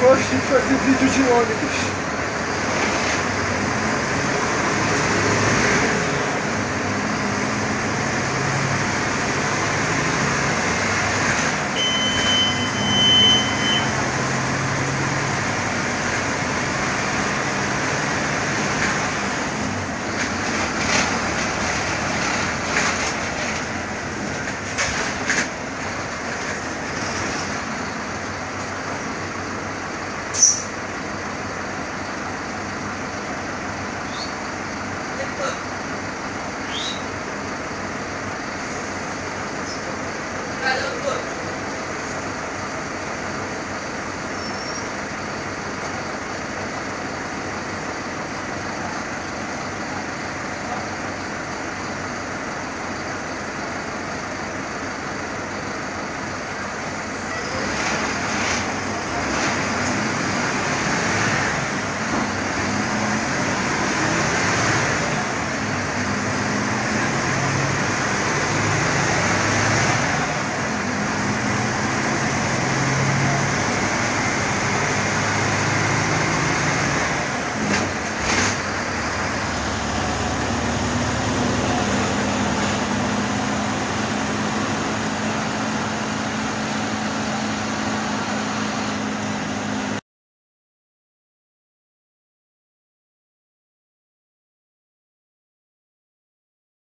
gosto é de fazer vídeo de ônibus.